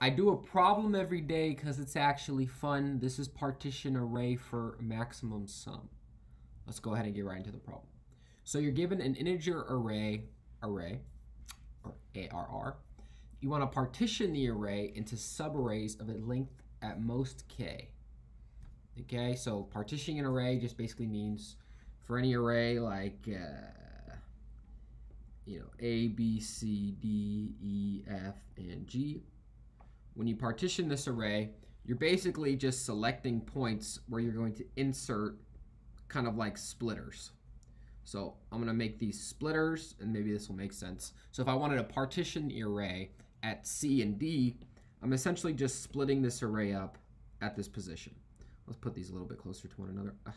I do a problem every day because it's actually fun. This is partition array for maximum sum. Let's go ahead and get right into the problem. So you're given an integer array, array, or ARR. You want to partition the array into subarrays of a length at most k. Okay, so partitioning an array just basically means for any array like, uh, you know, A, B, C, D, E, F, and G, when you partition this array, you're basically just selecting points where you're going to insert kind of like splitters. So I'm going to make these splitters, and maybe this will make sense. So if I wanted to partition the array at C and D, I'm essentially just splitting this array up at this position. Let's put these a little bit closer to one another. Ah.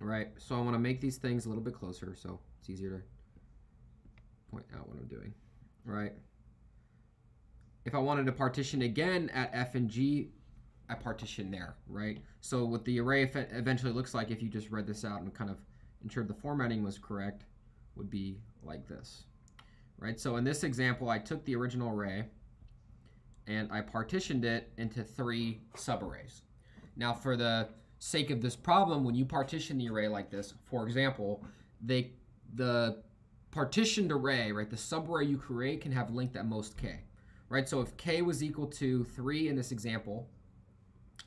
All right, so I want to make these things a little bit closer so it's easier to point out what I'm doing. All right. If I wanted to partition again at F and G, I partition there, right? So what the array eventually looks like if you just read this out and kind of ensured the formatting was correct would be like this, right? So in this example, I took the original array and I partitioned it into three subarrays. Now for the sake of this problem, when you partition the array like this, for example, they the partitioned array, right, the subarray you create can have length at most k right? So if k was equal to 3 in this example,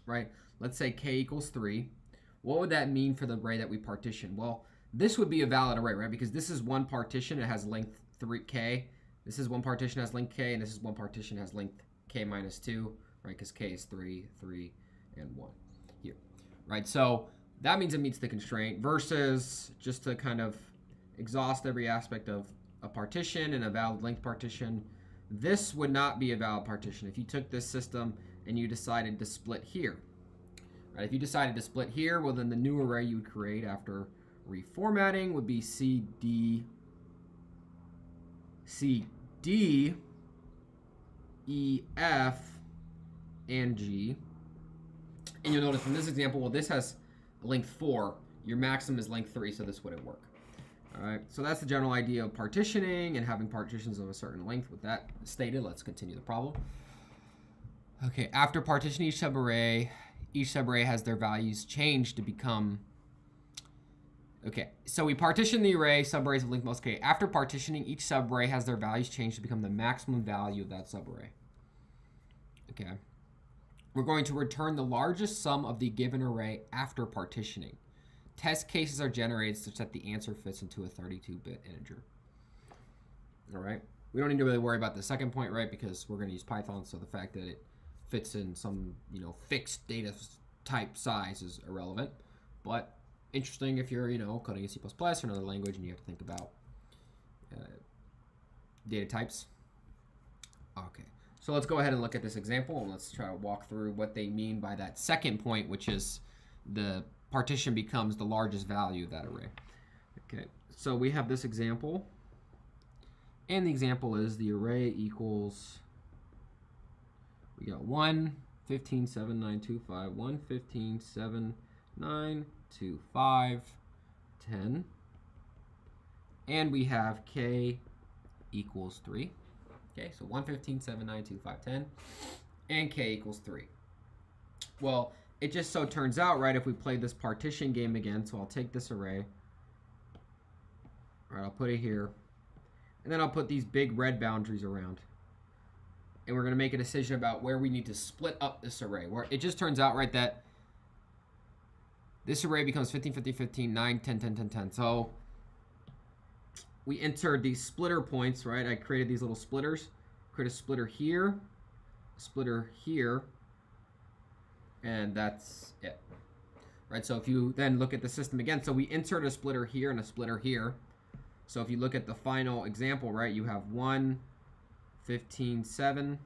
right? Let's say k equals 3. What would that mean for the array that we partition? Well, this would be a valid array, right? Because this is one partition, it has length 3k. This is one partition has length k, and this is one partition has length k minus 2, right? Because k is 3, 3, and 1 here, right? So that means it meets the constraint versus just to kind of exhaust every aspect of a partition and a valid length partition, this would not be a valid partition if you took this system and you decided to split here. Right, if you decided to split here, well then the new array you would create after reformatting would be CD, CD, E, F, and G. And you'll notice from this example, well this has length 4, your maximum is length 3, so this wouldn't work. All right, so that's the general idea of partitioning and having partitions of a certain length. With that stated, let's continue the problem. Okay, after partitioning each subarray, each subarray has their values changed to become Okay, so we partition the array, subarrays of length most k. After partitioning, each subarray has their values changed to become the maximum value of that subarray. Okay. We're going to return the largest sum of the given array after partitioning. Test cases are generated such that the answer fits into a 32-bit integer. All right. We don't need to really worry about the second point, right? Because we're going to use Python, so the fact that it fits in some, you know, fixed data type size is irrelevant. But interesting if you're, you know, coding in C++ or another language and you have to think about uh, data types. Okay. So let's go ahead and look at this example and let's try to walk through what they mean by that second point, which is the partition becomes the largest value of that array. Okay, so we have this example. And the example is the array equals, we got 1, 15, 7, 9, 2, 5, 1, 15, 7, 9, 2, 5, 10. And we have k equals 3. Okay, so 1, 15, 7, 9, 2, 5, 10. And k equals 3. Well, it just so turns out, right, if we play this partition game again, so I'll take this array, all right, I'll put it here, and then I'll put these big red boundaries around. And we're going to make a decision about where we need to split up this array. Where it just turns out, right, that this array becomes 15, 15, 15, 9, 10, 10, 10, 10. So we entered these splitter points, right? I created these little splitters. Create a splitter here, splitter here, and that's it. Right, so if you then look at the system again, so we insert a splitter here and a splitter here. So if you look at the final example, right, you have 1, 15, 7.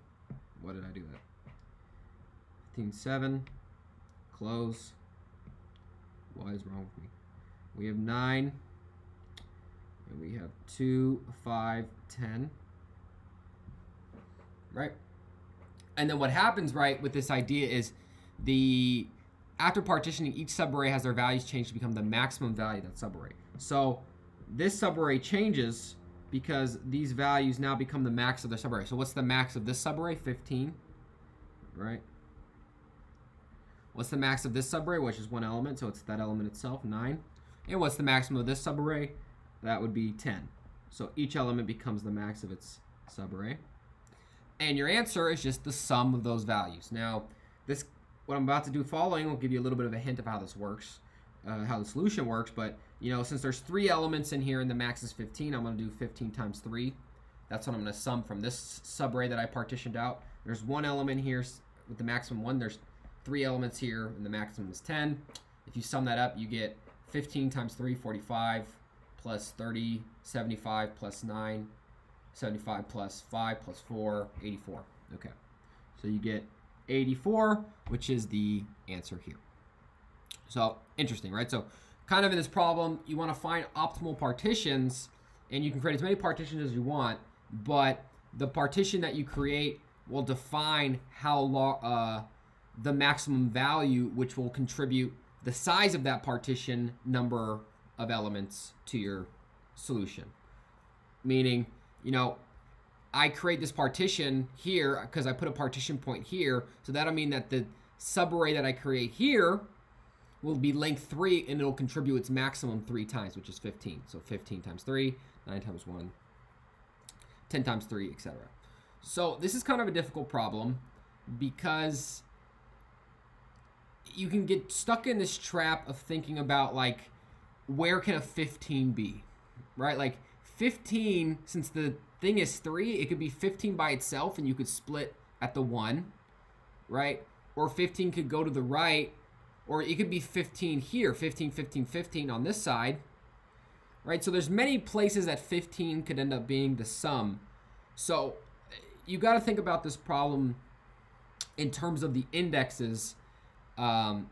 What did I do that? 15, 7. Close. What is wrong with me? We have 9. And we have 2, 5, 10. Right? And then what happens, right, with this idea is the after partitioning, each subarray has their values changed to become the maximum value of that subarray. So this subarray changes because these values now become the max of the subarray. So what's the max of this subarray? 15, right? What's the max of this subarray, which is one element, so it's that element itself, 9. And what's the maximum of this subarray? That would be 10. So each element becomes the max of its subarray. And your answer is just the sum of those values. Now, this what I'm about to do following will give you a little bit of a hint of how this works, uh, how the solution works. But, you know, since there's three elements in here and the max is 15, I'm going to do 15 times 3. That's what I'm going to sum from this subarray that I partitioned out. There's one element here with the maximum 1. There's three elements here and the maximum is 10. If you sum that up, you get 15 times 3, 45, plus 30, 75, plus 9, 75 plus 5 plus 4, 84. Okay, so you get 84, which is the answer here. So interesting, right? So kind of in this problem, you want to find optimal partitions, and you can create as many partitions as you want, but the partition that you create will define how long uh, the maximum value, which will contribute the size of that partition number of elements to your solution. Meaning, you know, I create this partition here because I put a partition point here. So that'll mean that the subarray that I create here will be length 3 and it'll contribute its maximum 3 times, which is 15. So 15 times 3, 9 times 1, 10 times 3, etc. So this is kind of a difficult problem because you can get stuck in this trap of thinking about like where can a 15 be? Right? Like 15 since the thing is 3, it could be 15 by itself and you could split at the 1, right? Or 15 could go to the right or it could be 15 here, 15 15 15 on this side. Right? So there's many places that 15 could end up being the sum. So you got to think about this problem in terms of the indexes um,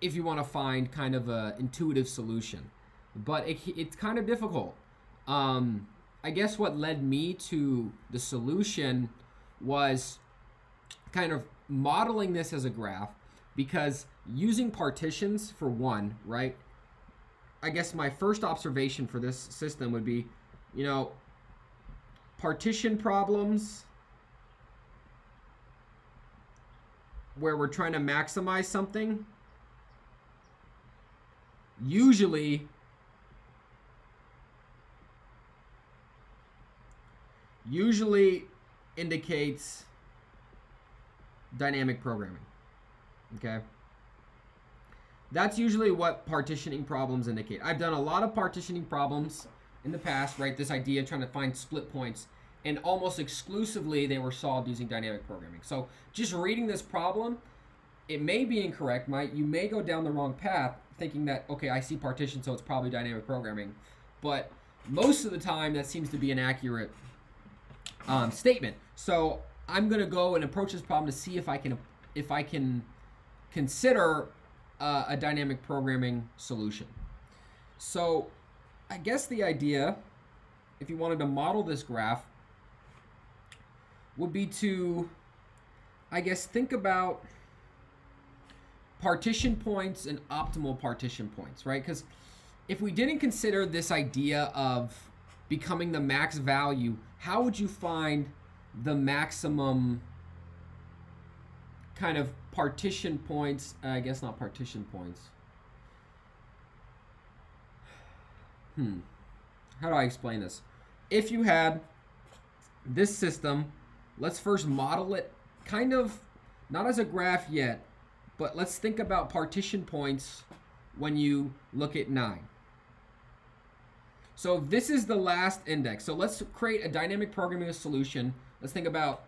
if you want to find kind of a intuitive solution. But it, it's kind of difficult. Um, I guess what led me to the solution was kind of modeling this as a graph because using partitions for one, right? I guess my first observation for this system would be, you know, partition problems where we're trying to maximize something usually usually indicates dynamic programming okay that's usually what partitioning problems indicate I've done a lot of partitioning problems in the past right this idea of trying to find split points and almost exclusively they were solved using dynamic programming. So just reading this problem, it may be incorrect. Might you may go down the wrong path thinking that okay, I see partition, so it's probably dynamic programming. But most of the time, that seems to be an accurate um, statement. So I'm gonna go and approach this problem to see if I can if I can consider uh, a dynamic programming solution. So I guess the idea, if you wanted to model this graph, would be to, I guess, think about partition points and optimal partition points, right? Because if we didn't consider this idea of becoming the max value, how would you find the maximum kind of partition points? I guess not partition points. Hmm. How do I explain this? If you had this system let's first model it kind of not as a graph yet, but let's think about partition points when you look at 9. So this is the last index. So let's create a dynamic programming solution. Let's think about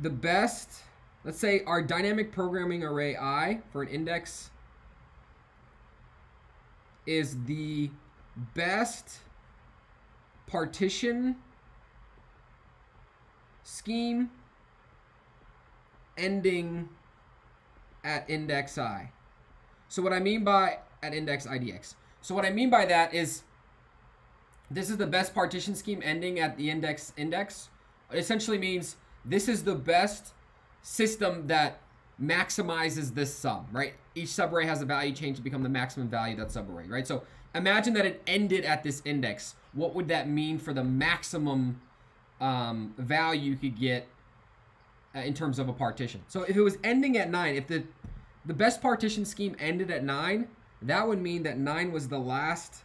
the best, let's say our dynamic programming array i for an index is the best partition scheme ending at index i. So what I mean by at index idx. So what I mean by that is this is the best partition scheme ending at the index index. It essentially means this is the best system that maximizes this sum, right? Each subarray has a value change to become the maximum value of that subarray, right? So imagine that it ended at this index. What would that mean for the maximum um, value you could get uh, in terms of a partition? So if it was ending at 9, if the, the best partition scheme ended at 9, that would mean that 9 was the last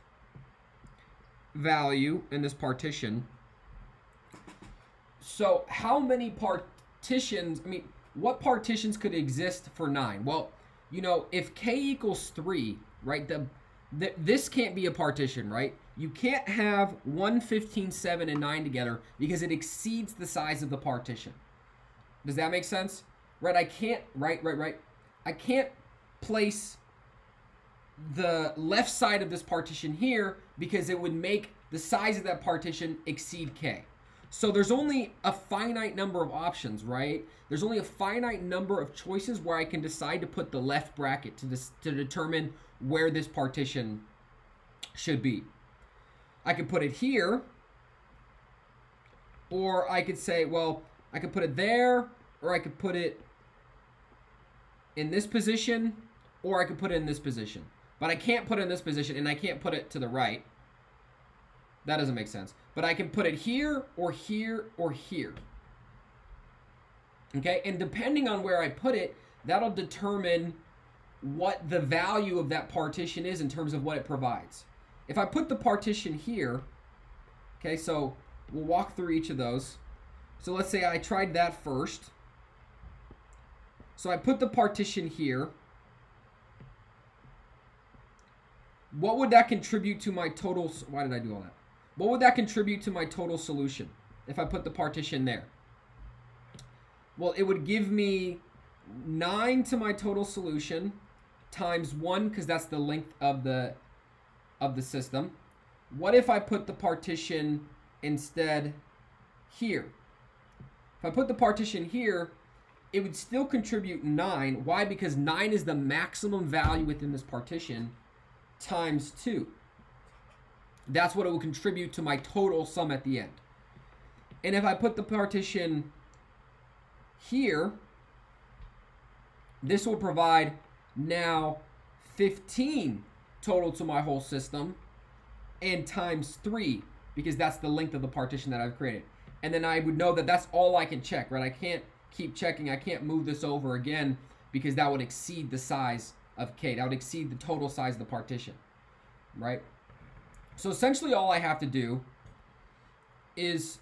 value in this partition. So how many partitions, I mean, what partitions could exist for 9? Well, you know, if k equals 3, right, the, the this can't be a partition, right? You can't have 1, 15, 7, and 9 together because it exceeds the size of the partition. Does that make sense? Right, I can't, right, right, right. I can't place the left side of this partition here because it would make the size of that partition exceed k. So there's only a finite number of options, right? There's only a finite number of choices where I can decide to put the left bracket to this to determine where this partition should be. I could put it here, or I could say, well, I could put it there, or I could put it in this position, or I could put it in this position. But I can't put it in this position, and I can't put it to the right. That doesn't make sense. But I can put it here or here or here. Okay, and depending on where I put it, that'll determine what the value of that partition is in terms of what it provides. If I put the partition here, okay, so we'll walk through each of those. So let's say I tried that first. So I put the partition here. What would that contribute to my total? Why did I do all that? What would that contribute to my total solution if I put the partition there? Well, it would give me 9 to my total solution times 1 because that's the length of the of the system. What if I put the partition instead here? If I put the partition here, it would still contribute 9. Why? Because 9 is the maximum value within this partition times 2. That's what it will contribute to my total sum at the end. And if I put the partition here, this will provide now 15 total to my whole system and times 3 because that's the length of the partition that I've created. And then I would know that that's all I can check, right? I can't keep checking. I can't move this over again because that would exceed the size of K. That would exceed the total size of the partition, right? So essentially all I have to do is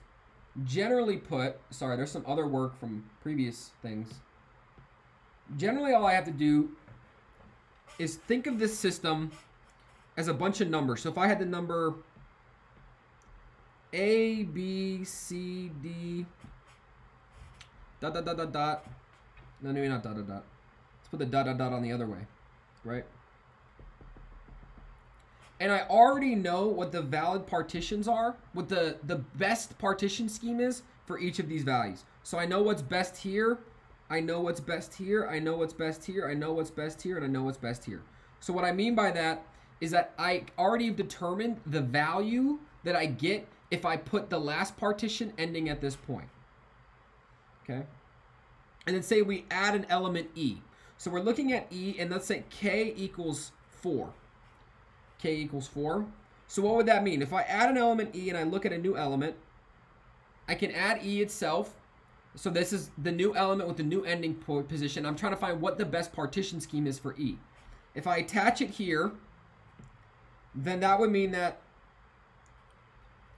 generally put, sorry, there's some other work from previous things. Generally all I have to do is think of this system as a bunch of numbers. So if I had the number A, B, C, D, dot, dot, dot, dot, dot. No, maybe not dot, dot, dot. Let's put the dot, dot, dot on the other way, right? and I already know what the valid partitions are, what the, the best partition scheme is for each of these values. So I know what's best here, I know what's best here, I know what's best here, I know what's best here, and I know what's best here. So what I mean by that is that I already have determined the value that I get if I put the last partition ending at this point. Okay? And then say we add an element E. So we're looking at E, and let's say K equals 4 k equals 4. So what would that mean? If I add an element e and I look at a new element, I can add e itself. So this is the new element with the new ending point position. I'm trying to find what the best partition scheme is for e. If I attach it here, then that would mean that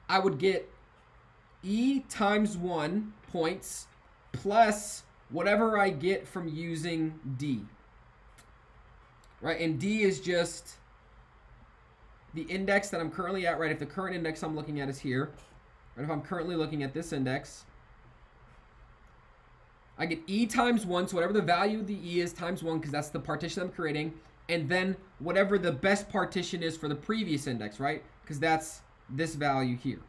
I would get e times 1 points plus whatever I get from using d. Right, and d is just the index that I'm currently at, right, if the current index I'm looking at is here, right, if I'm currently looking at this index, I get E times 1, so whatever the value of the E is times 1, because that's the partition I'm creating, and then whatever the best partition is for the previous index, right, because that's this value here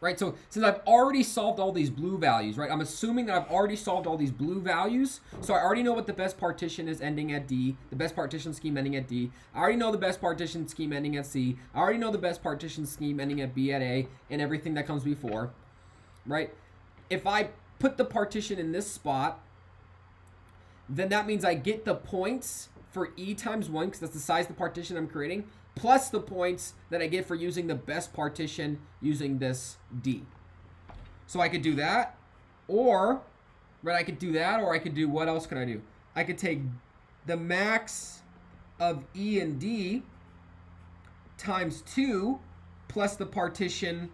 right? So since I've already solved all these blue values, right? I'm assuming that I've already solved all these blue values. So I already know what the best partition is ending at D, the best partition scheme ending at D. I already know the best partition scheme ending at C. I already know the best partition scheme ending at B at A and everything that comes before, right? If I put the partition in this spot, then that means I get the points for E times 1, because that's the size of the partition I'm creating, plus the points that I get for using the best partition using this D. So I could do that, or, right, I could do that, or I could do, what else could I do? I could take the max of E and D times 2 plus the partition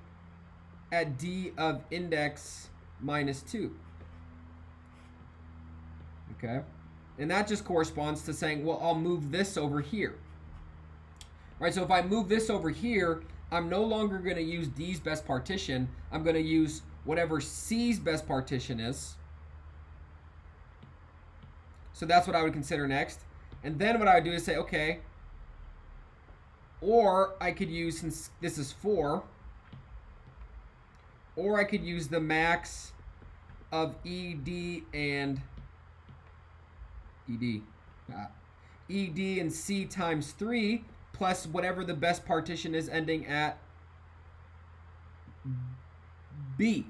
at D of index minus 2. Okay? And that just corresponds to saying, well, I'll move this over here. Right, so if I move this over here, I'm no longer going to use D's best partition. I'm going to use whatever C's best partition is. So that's what I would consider next. And then what I would do is say, okay, or I could use, since this is 4, or I could use the max of ED and ED. Uh, ED and C times 3 plus whatever the best partition is ending at B.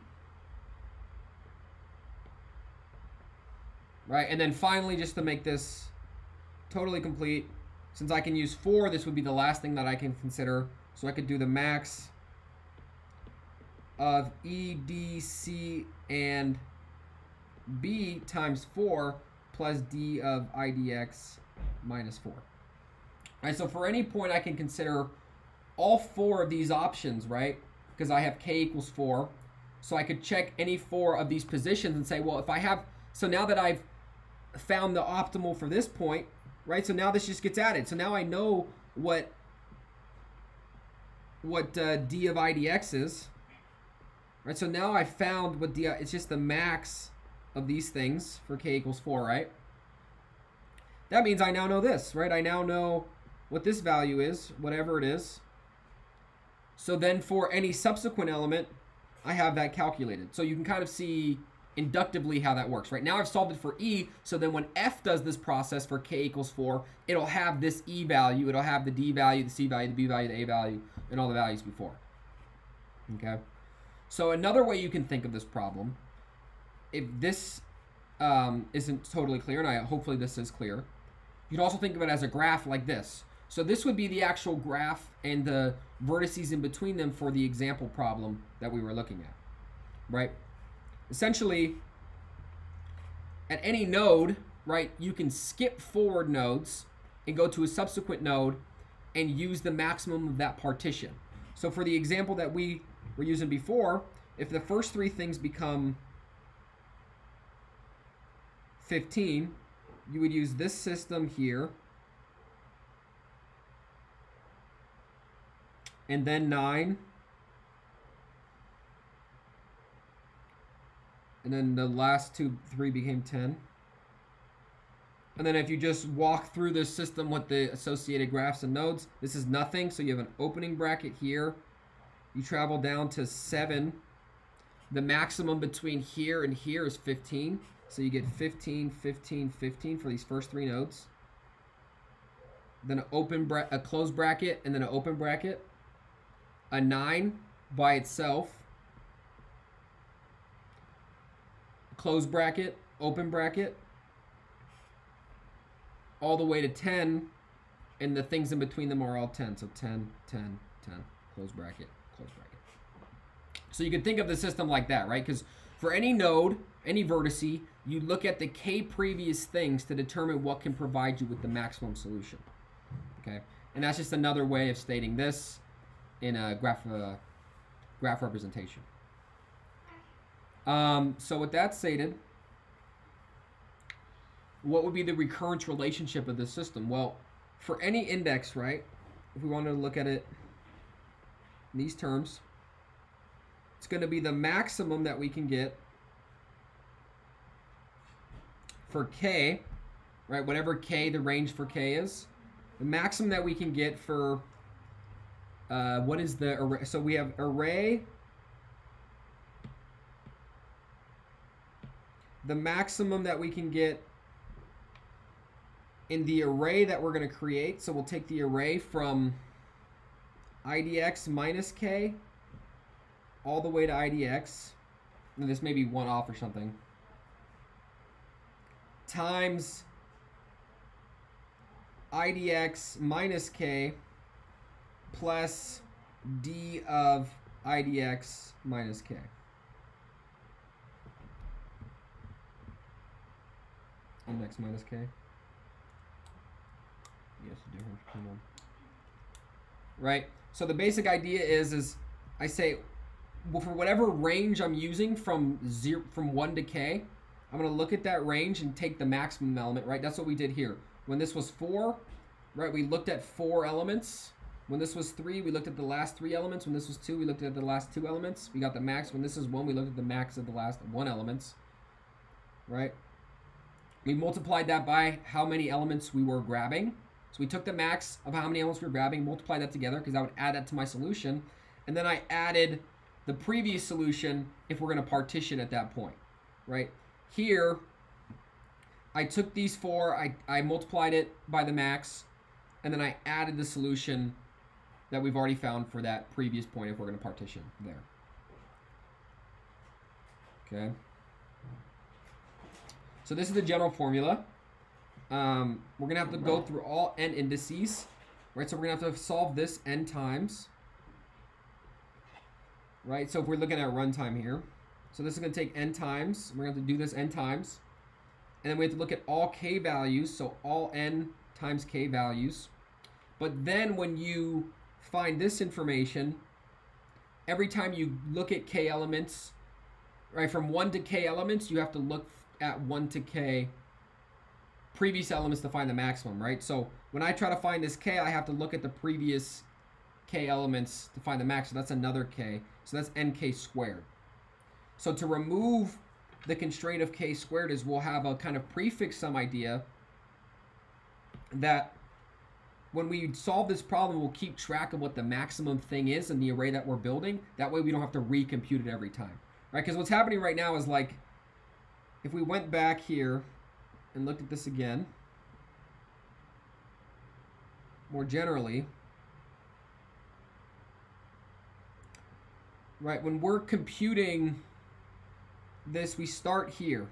Right, and then finally, just to make this totally complete, since I can use 4, this would be the last thing that I can consider. So I could do the max of EDC and B times 4 plus D of IDX minus 4. Right, so for any point I can consider all four of these options, right? Because I have K equals 4. So I could check any four of these positions and say, well, if I have, so now that I've found the optimal for this point, right? So now this just gets added. So now I know what what uh, d of idx is, right? So now I found what d, it's just the max of these things for k equals 4, right? That means I now know this, right? I now know what this value is, whatever it is. So then for any subsequent element, I have that calculated. So you can kind of see inductively how that works. Right now I've solved it for E, so then when F does this process for K equals 4, it'll have this E value, it'll have the D value, the C value, the B value, the A value, and all the values before. Okay? So another way you can think of this problem, if this um, isn't totally clear, and I hopefully this is clear, you can also think of it as a graph like this. So this would be the actual graph and the vertices in between them for the example problem that we were looking at, right? essentially at any node, right, you can skip forward nodes and go to a subsequent node and use the maximum of that partition. So for the example that we were using before, if the first three things become 15, you would use this system here, and then 9, and then the last two, three became 10. And then if you just walk through this system with the associated graphs and nodes, this is nothing. So you have an opening bracket here. You travel down to 7. The maximum between here and here is 15. So you get 15, 15, 15 for these first three nodes. Then an open a closed bracket and then an open bracket. A 9 by itself close bracket, open bracket, all the way to 10, and the things in between them are all 10. So 10, 10, 10, close bracket, close bracket. So you can think of the system like that, right? Because for any node, any vertice, you look at the k previous things to determine what can provide you with the maximum solution. Okay, and that's just another way of stating this in a graph, uh, graph representation. Um, so with that stated, what would be the recurrence relationship of this system? Well, for any index, right, if we wanted to look at it in these terms, it's going to be the maximum that we can get for k, right, whatever k, the range for k is, the maximum that we can get for, uh, what is the array? So we have array the maximum that we can get in the array that we're going to create. So we'll take the array from idx minus k all the way to idx. And this may be one off or something. times idx minus k plus d of idx minus k. Index minus k. Yes, the difference between them. Right? So the basic idea is, is I say, well, for whatever range I'm using from zero, from one to k, I'm gonna look at that range and take the maximum element, right? That's what we did here. When this was four, right, we looked at four elements. When this was three, we looked at the last three elements. When this was two, we looked at the last two elements. We got the max. When this is one, we looked at the max of the last one elements, right? We multiplied that by how many elements we were grabbing. So we took the max of how many elements we were grabbing, multiplied that together because I would add that to my solution. And then I added the previous solution if we're going to partition at that point, right? Here, I took these four, I, I multiplied it by the max, and then I added the solution that we've already found for that previous point if we're going to partition there. Okay. So this is the general formula. Um, we're going to have to go through all n indices, right? So we're going to have to solve this n times, right? So if we're looking at runtime here, so this is going to take n times. We're going to have to do this n times. And then we have to look at all k values, so all n times k values. But then when you find this information, every time you look at k elements, right, from 1 to k elements, you have to look at 1 to k previous elements to find the maximum, right? So when I try to find this k, I have to look at the previous k elements to find the max. So that's another k. So that's nk squared. So to remove the constraint of k squared is we'll have a kind of prefix sum idea that when we solve this problem, we'll keep track of what the maximum thing is in the array that we're building. That way we don't have to recompute it every time, right? Because what's happening right now is like, if we went back here and looked at this again, more generally, right, when we're computing this, we start here,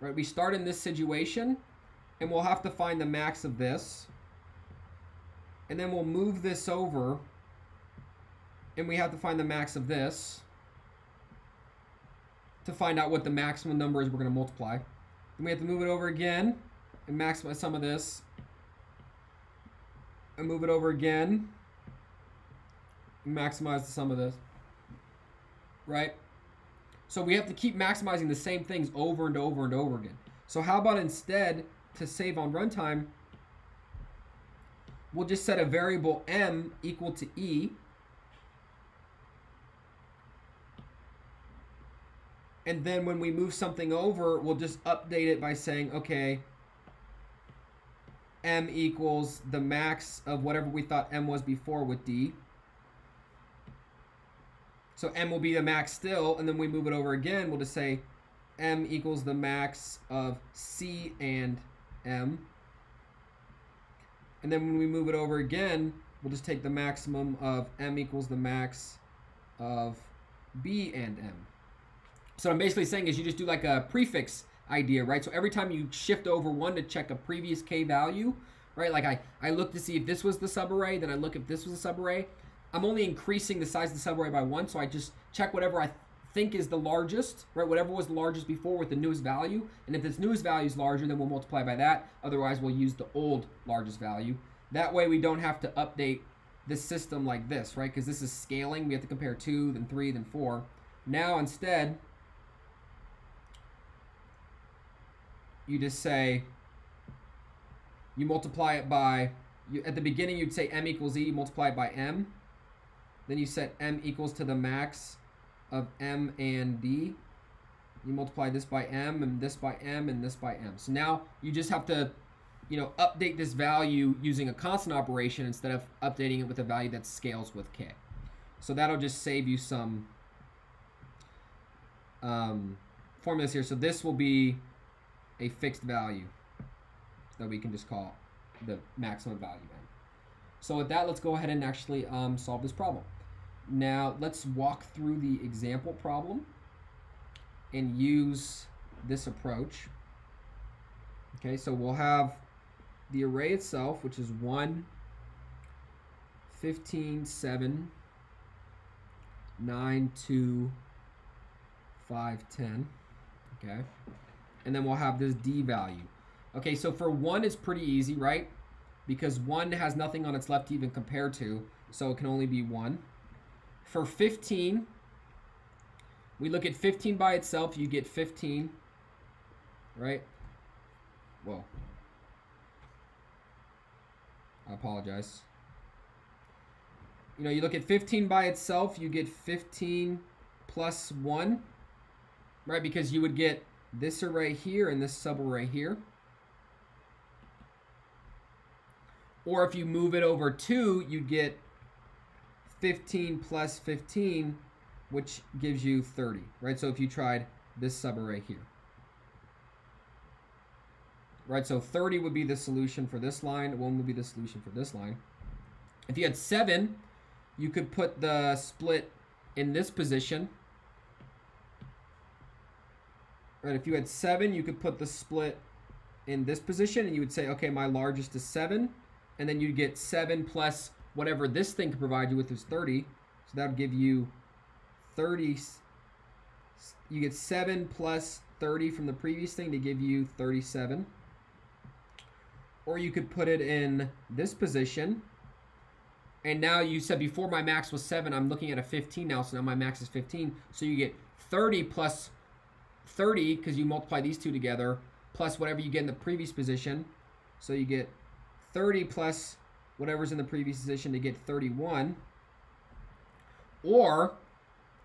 right? We start in this situation, and we'll have to find the max of this. And then we'll move this over, and we have to find the max of this to find out what the maximum number is we're going to multiply. Then we have to move it over again and maximize some of this. And move it over again. Maximize the sum of this. Right? So we have to keep maximizing the same things over and over and over again. So how about instead, to save on runtime, we'll just set a variable m equal to e And then when we move something over, we'll just update it by saying, okay, m equals the max of whatever we thought m was before with d. So m will be the max still, and then we move it over again, we'll just say m equals the max of c and m. And then when we move it over again, we'll just take the maximum of m equals the max of b and m. So I'm basically saying is you just do like a prefix idea, right? So every time you shift over one to check a previous k value, right? Like I, I look to see if this was the subarray, then I look if this was a subarray. I'm only increasing the size of the subarray by one, so I just check whatever I think is the largest, right? Whatever was the largest before with the newest value. And if this newest value is larger, then we'll multiply by that. Otherwise, we'll use the old largest value. That way we don't have to update this system like this, right? Because this is scaling. We have to compare two, then three, then four. Now instead, you just say, you multiply it by, you, at the beginning you'd say m equals e, multiply it by m. Then you set m equals to the max of m and d. You multiply this by m and this by m and this by m. So now you just have to, you know, update this value using a constant operation instead of updating it with a value that scales with k. So that'll just save you some um, formulas here. So this will be a fixed value that we can just call the maximum value n. So with that, let's go ahead and actually um, solve this problem. Now let's walk through the example problem and use this approach. Okay, so we'll have the array itself, which is 1, 15, 7, 9, 2, 5, 10. Okay. And then we'll have this D value. Okay, so for 1, it's pretty easy, right? Because 1 has nothing on its left to even compare to, so it can only be 1. For 15, we look at 15 by itself, you get 15, right? Whoa. I apologize. You know, you look at 15 by itself, you get 15 plus 1, right? Because you would get this array here and this subarray here. Or if you move it over 2, you'd get 15 plus 15, which gives you 30, right? So if you tried this subarray here. Right, so 30 would be the solution for this line, 1 would be the solution for this line. If you had 7, you could put the split in this position. Right, if you had 7, you could put the split in this position, and you would say, okay, my largest is 7, and then you'd get 7 plus whatever this thing could provide you with is 30. So that would give you 30. You get 7 plus 30 from the previous thing to give you 37. Or you could put it in this position. And now you said before my max was 7, I'm looking at a 15 now, so now my max is 15. So you get 30 plus 30, because you multiply these two together, plus whatever you get in the previous position. So you get 30 plus whatever's in the previous position to get 31. Or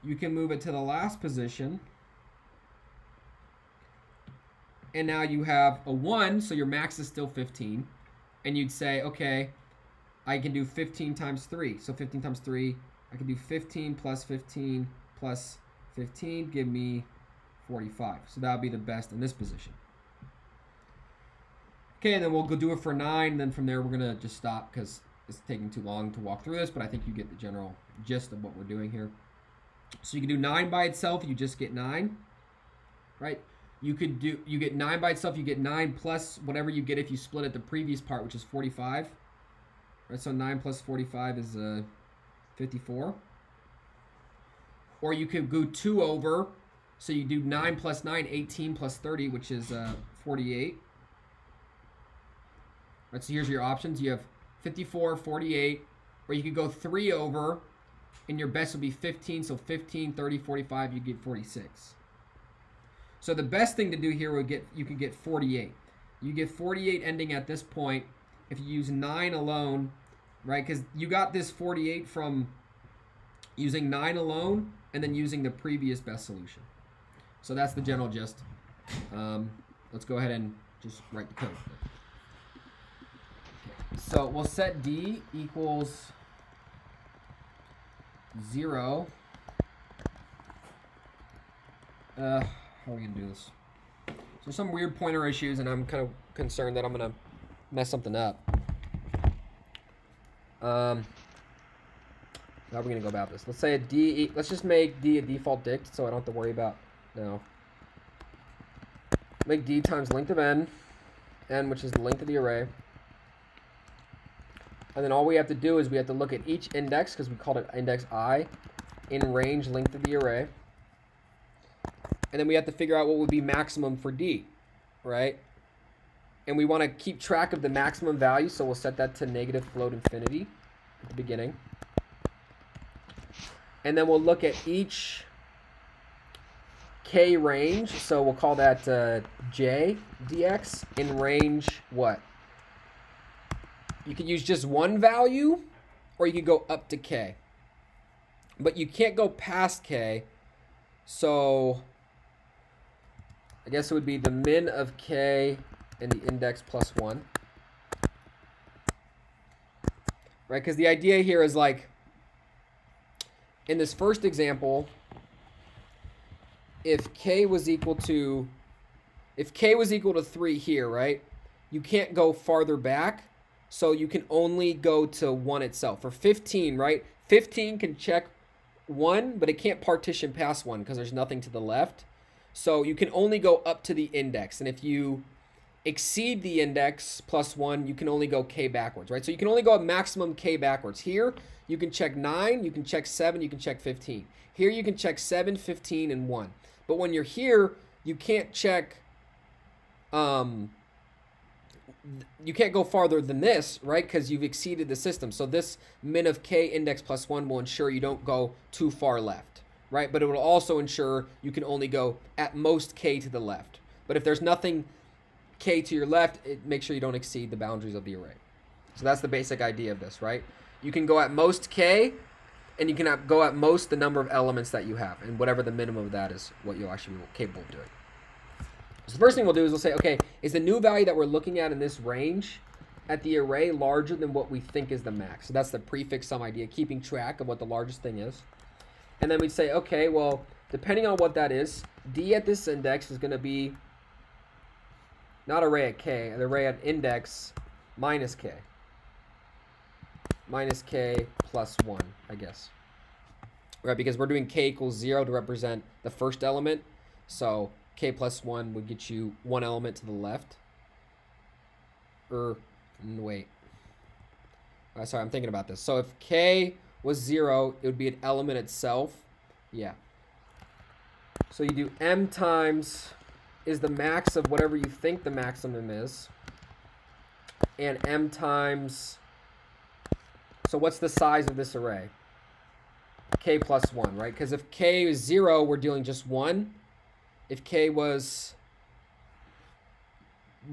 you can move it to the last position. And now you have a 1, so your max is still 15. And you'd say, okay, I can do 15 times 3. So 15 times 3, I can do 15 plus 15 plus 15, give me 45. So that would be the best in this position. Okay, and then we'll go do it for 9. And then from there, we're going to just stop because it's taking too long to walk through this. But I think you get the general gist of what we're doing here. So you can do 9 by itself. You just get 9. Right? You could do, you get 9 by itself. You get 9 plus whatever you get if you split it the previous part, which is 45. Right, so 9 plus 45 is uh, 54. Or you could go 2 over. So you do 9 plus 9, 18 plus 30, which is uh, 48. Right, so here's your options. You have 54, 48, or you could go 3 over, and your best would be 15. So 15, 30, 45, you get 46. So the best thing to do here would get you could get 48. You get 48 ending at this point if you use 9 alone, right? Because you got this 48 from using 9 alone and then using the previous best solution. So that's the general gist. Um, let's go ahead and just write the code. So we'll set D equals 0. Uh, how are we going to do this? So some weird pointer issues, and I'm kind of concerned that I'm going to mess something up. Um, how are we going to go about this? Let's say a D, let's just make D a default dict so I don't have to worry about, no. Make D times length of n, n which is the length of the array. And then all we have to do is we have to look at each index, because we called it index i, in range length of the array. And then we have to figure out what would be maximum for d, right? And we want to keep track of the maximum value, so we'll set that to negative float infinity at the beginning. And then we'll look at each k range, so we'll call that uh, j dx in range what? You can use just one value, or you can go up to k. But you can't go past k, so I guess it would be the min of k and the index plus 1. Right, because the idea here is like, in this first example, if k was equal to, if k was equal to 3 here, right, you can't go farther back so you can only go to 1 itself. For 15, right? 15 can check 1, but it can't partition past 1 because there's nothing to the left. So you can only go up to the index. And if you exceed the index plus one, you can only go k backwards, right? So you can only go a maximum k backwards. Here, you can check nine, you can check seven, you can check 15. Here, you can check seven, 15, and one. But when you're here, you can't check, um, you can't go farther than this, right? Because you've exceeded the system. So this min of k index plus one will ensure you don't go too far left, right? But it will also ensure you can only go at most k to the left. But if there's nothing k to your left, it makes sure you don't exceed the boundaries of the array. So that's the basic idea of this, right? You can go at most k, and you can go at most the number of elements that you have, and whatever the minimum of that is, what you'll actually be capable of doing. The first thing we'll do is we'll say, okay, is the new value that we're looking at in this range at the array larger than what we think is the max? So that's the prefix sum idea, keeping track of what the largest thing is. And then we'd say, okay, well, depending on what that is, d at this index is going to be not array at k, an array at index minus k. Minus k plus 1, I guess. Right, because we're doing k equals 0 to represent the first element. So k plus 1 would get you one element to the left. Or, wait. Uh, sorry, I'm thinking about this. So if k was 0, it would be an element itself. Yeah. So you do m times is the max of whatever you think the maximum is. And m times, so what's the size of this array? k plus 1, right? Because if k is 0, we're dealing just 1. If k was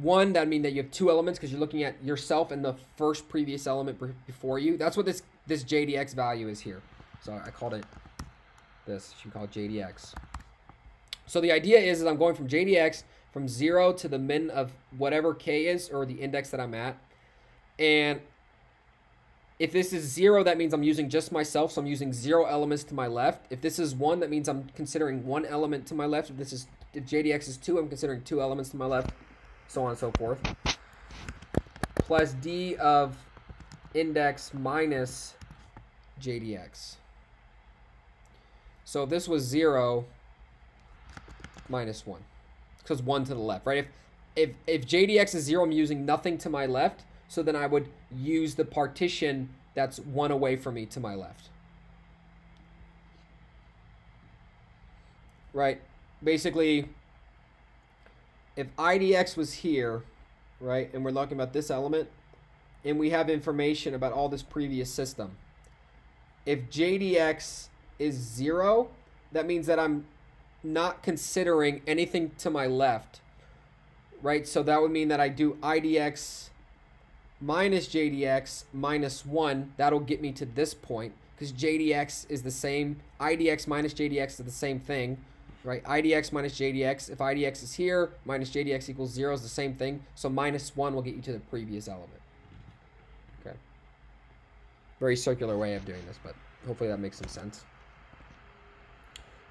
1, that would mean that you have two elements because you're looking at yourself and the first previous element before you. That's what this, this JDX value is here. So I called it this. You should call it JDX. So the idea is, is I'm going from JDX from 0 to the min of whatever k is, or the index that I'm at. And if this is 0, that means I'm using just myself, so I'm using 0 elements to my left. If this is 1, that means I'm considering one element to my left. If this is if JDX is 2, I'm considering two elements to my left, so on and so forth. Plus d of index minus JDX. So if this was 0, minus 1. Because 1 to the left, right? If, if, if JDX is 0, I'm using nothing to my left. So then I would use the partition that's 1 away from me to my left. Right? Basically, if IDX was here, right, and we're talking about this element, and we have information about all this previous system, if JDX is 0, that means that I'm not considering anything to my left, right? So that would mean that I do IDX minus JDX minus 1. That'll get me to this point because JDX is the same. IDX minus JDX is the same thing, right? IDX minus JDX. If IDX is here, minus JDX equals 0 is the same thing. So minus 1 will get you to the previous element. Okay. Very circular way of doing this, but hopefully that makes some sense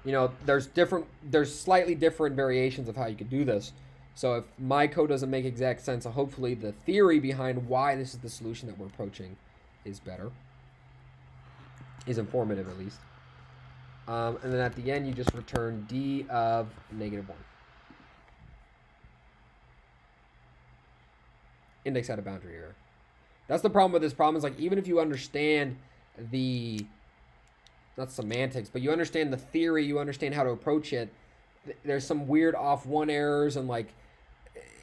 you know, there's different, there's slightly different variations of how you could do this. So if my code doesn't make exact sense, hopefully the theory behind why this is the solution that we're approaching is better, is informative at least. Um, and then at the end, you just return d of negative 1. Index out of boundary error. That's the problem with this problem is like even if you understand the not semantics, but you understand the theory, you understand how to approach it. There's some weird off one errors and like,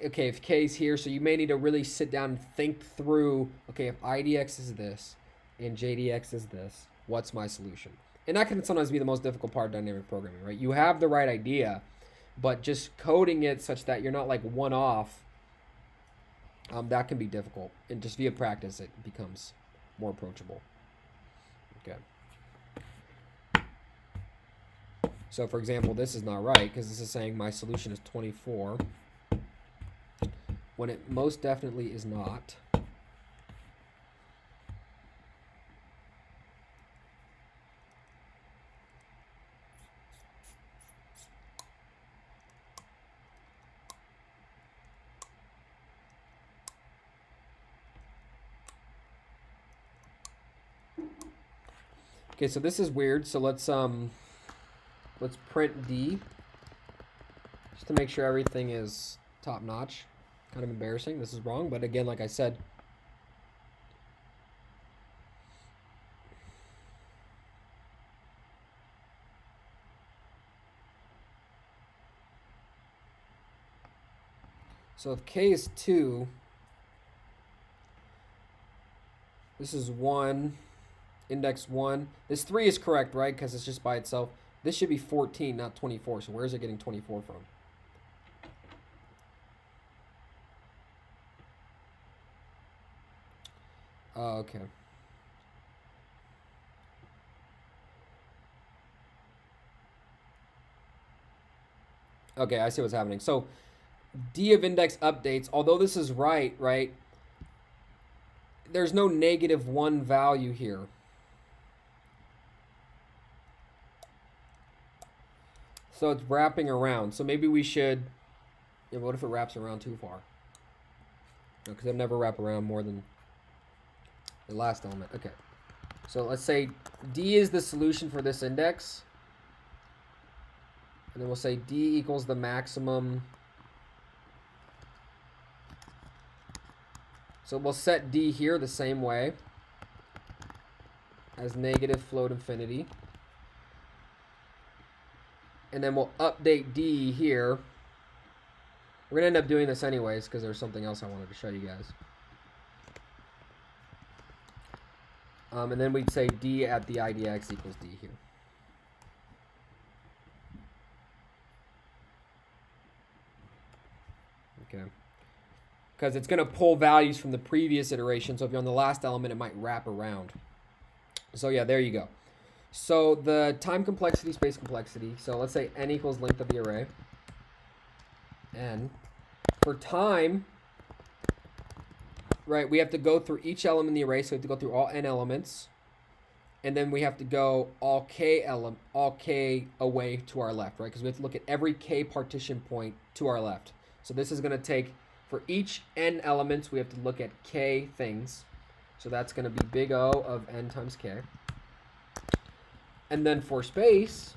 okay, if k is here, so you may need to really sit down and think through, okay, if IDX is this and JDX is this, what's my solution? And that can sometimes be the most difficult part of dynamic programming, right? You have the right idea, but just coding it such that you're not like one off, um, that can be difficult. And just via practice, it becomes more approachable. Okay. So for example, this is not right because this is saying my solution is 24 when it most definitely is not. Okay, so this is weird. So let's um Let's print D. Just to make sure everything is top notch. Kind of embarrassing. This is wrong, but again, like I said, So if k is 2, this is 1, index 1. This 3 is correct, right? Because it's just by itself. This should be 14, not 24. So where is it getting 24 from? Oh, okay. Okay, I see what's happening. So D of index updates, although this is right, right, there's no negative one value here. So it's wrapping around. So maybe we should, yeah, what if it wraps around too far? Because no, it never wrap around more than the last element. Okay. So let's say D is the solution for this index. And then we'll say D equals the maximum So we'll set D here the same way as negative float infinity. And then we'll update D here. We're going to end up doing this anyways because there's something else I wanted to show you guys. Um, and then we'd say D at the IDX equals D here. Okay because it's going to pull values from the previous iteration. So if you're on the last element, it might wrap around. So yeah, there you go. So the time complexity, space complexity. So let's say n equals length of the array. n. For time, right, we have to go through each element in the array. So we have to go through all n elements. And then we have to go all k element, all k away to our left, right? Because we have to look at every k partition point to our left. So this is going to take for each n elements, we have to look at k things. So that's going to be big O of n times k. And then for space,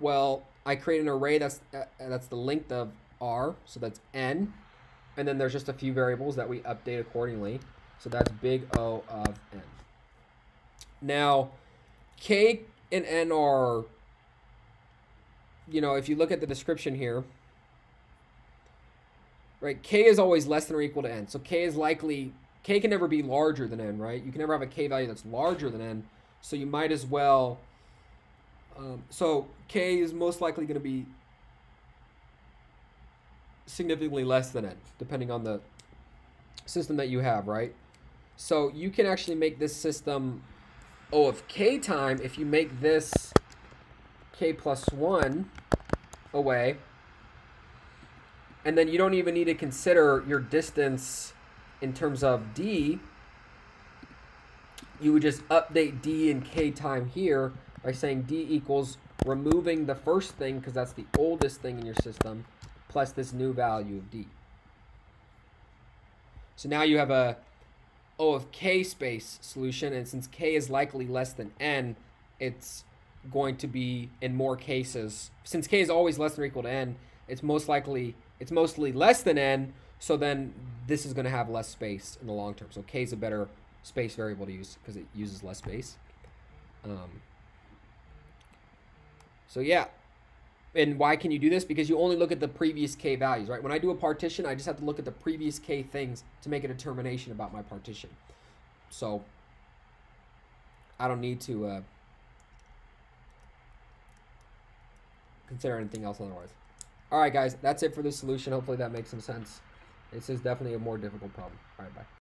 well, I create an array that's uh, that's the length of r, so that's n. And then there's just a few variables that we update accordingly. So that's big O of n. Now, k and n are, you know, if you look at the description here, right? K is always less than or equal to n. So K is likely, K can never be larger than n, right? You can never have a K value that's larger than n. So you might as well, um, so K is most likely going to be significantly less than n, depending on the system that you have, right? So you can actually make this system O of K time if you make this K plus 1 away and then you don't even need to consider your distance in terms of D. You would just update D and K time here by saying D equals removing the first thing because that's the oldest thing in your system plus this new value of D. So now you have a O of K space solution and since K is likely less than N, it's going to be in more cases. Since K is always less than or equal to N, it's most likely it's mostly less than n, so then this is going to have less space in the long term. So k is a better space variable to use because it uses less space. Um, so yeah. And why can you do this? Because you only look at the previous k values, right? When I do a partition, I just have to look at the previous k things to make a determination about my partition. So I don't need to uh, consider anything else otherwise. All right, guys, that's it for the solution. Hopefully that makes some sense. This is definitely a more difficult problem. All right, bye.